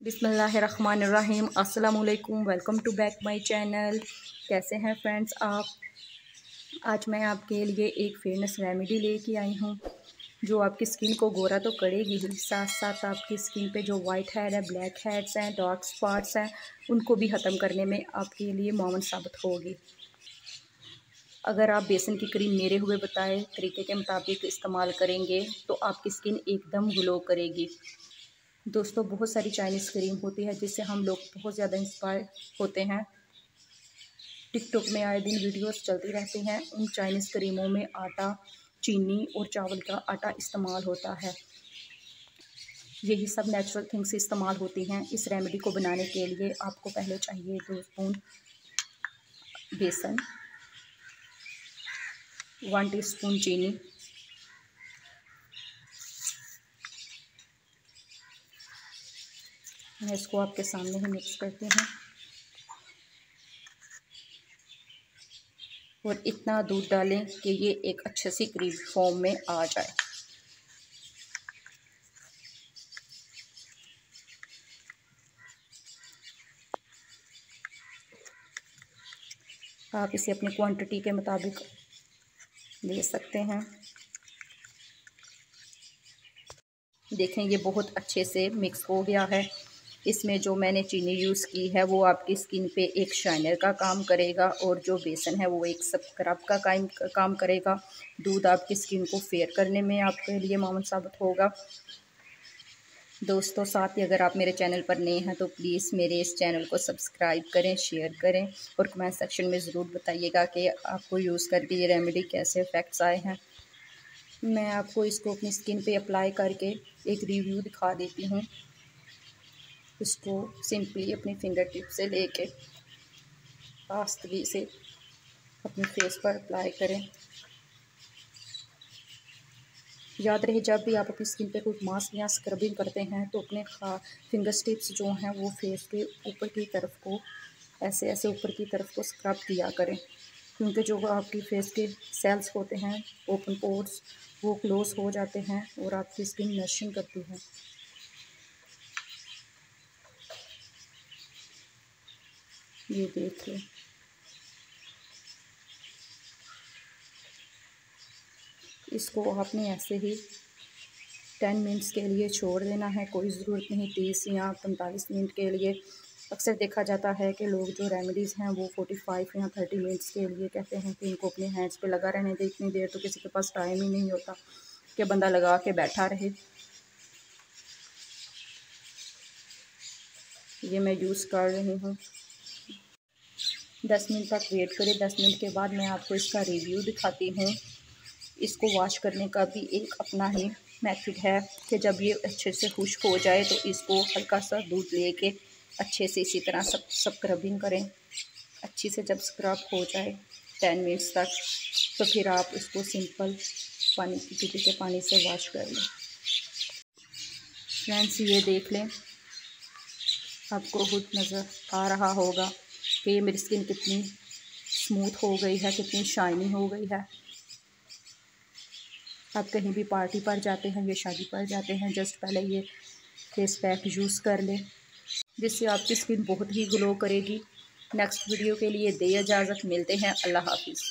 बिसमीम अस्सलाम welcome to back my channel. कैसे हैं फ्रेंड्स आप? आज मैं आपके लिए एक फ़ेमस रेमेडी लेके आई हूँ, जो आपकी स्किन को गोरा तो करेगी ही। साथ साथ आपकी स्किन पे जो वाइट हेड है ब्लैक हेड्स हैं डार्क स्पॉट्स हैं, उनको भी ख़त्म करने में आपके लिए मावन साबित होगी। अगर आप बेसन की क्रीम मेरे हुए बताए तरीके के मुताबिक इस्तेमाल करेंगे तो आपकी स्किन एकदम ग्लो करेगी। दोस्तों, बहुत सारी चाइनीज़ क्रीम होती है जिससे हम लोग बहुत ज़्यादा इंस्पायर होते हैं। टिकटॉक में आए दिन वीडियोस चलती रहती हैं। उन चाइनीज़ क्रीमों में आटा, चीनी और चावल का आटा इस्तेमाल होता है। यही सब नेचुरल थिंग्स इस्तेमाल होती हैं इस रेमेडी को बनाने के लिए। आपको पहले चाहिए दो स्पून बेसन वन टीस्पून चीनी। मैं इसको आपके सामने ही मिक्स करती हूँ। और इतना दूध डालें कि ये एक अच्छे सी क्रीम फॉर्म में आ जाए। आप इसे अपनी क्वांटिटी के मुताबिक ले सकते हैं। देखें, ये बहुत अच्छे से मिक्स हो गया है। इसमें जो मैंने चीनी यूज़ की है वो आपकी स्किन पे एक शाइनर का काम करेगा और जो बेसन है वो एक स्क्रब का काम काम करेगा। दूध आपकी स्किन को फेयर करने में आपके लिए मामूल साबित होगा। दोस्तों, साथ ही अगर आप मेरे चैनल पर नए हैं तो प्लीज़ मेरे इस चैनल को सब्सक्राइब करें, शेयर करें और कमेंट सेक्शन में ज़रूर बताइएगा कि आपको यूज़ करके ये रेमेडी कैसे इफ़ेक्ट्स आए हैं। मैं आपको इसको अपनी स्किन पे अप्लाई करके एक रिव्यू दिखा देती हूँ। इसको सिंपली अपनी फिंगर टिप से लेके आस्तगी से अपने फेस पर अप्लाई करें। याद रहे, जब भी आप अपनी स्किन पे कोई मास्क या स्क्रबिंग करते हैं तो अपने फिंगर स्टिप्स जो हैं, वो फेस के ऊपर की तरफ़ को, ऐसे ऐसे ऊपर की तरफ़ को स्क्रब किया करें। क्योंकि जो आपकी फेस के सेल्स होते हैं ओपन पोर्स वो क्लोज हो जाते हैं और आपकी स्किन नर्शिंग करती है। ये देखिए। इसको आपने ऐसे ही टेन मिनट्स के लिए छोड़ देना है, कोई ज़रूरत नहीं, तीस या पैंतालीस मिनट के लिए। अक्सर देखा जाता है कि लोग जो रेमेडीज़ हैं वो फोर्टी फाइव या थर्टी मिनट्स के लिए कहते हैं कि इनको अपने हैंड्स पे लगा रहने दे, इतनी देर तो किसी के पास टाइम ही नहीं होता कि बंदा लगा के बैठा रहे। ये मैं यूज़ कर रही हूँ। दस मिनट तक वेट करें। दस मिनट के बाद मैं आपको इसका रिव्यू दिखाती हूँ। इसको वॉश करने का भी एक अपना ही मेथड है कि जब ये अच्छे से खुश्क हो जाए तो इसको हल्का सा दूध ले लेके अच्छे से इसी तरह सब स्क्रबिंग करें। अच्छी से जब स्क्रब हो जाए टेन मिनट्स तक तो फिर आप इसको सिंपल पानी की के पानी से वॉश कर लें। फ्रेंड्स ये देख लें। आपको खुद नज़र आ रहा होगा। कि ये मेरी स्किन कितनी स्मूथ हो गई है, कितनी शाइनी हो गई है। आप कहीं भी पार्टी पर जाते हैं, या शादी पर जाते हैं जस्ट पहले ये फेस पैक यूज़ कर लें, जिससे आपकी स्किन बहुत ही ग्लो करेगी। नेक्स्ट वीडियो के लिए दे इजाज़त, मिलते हैं, अल्लाह हाफिज़।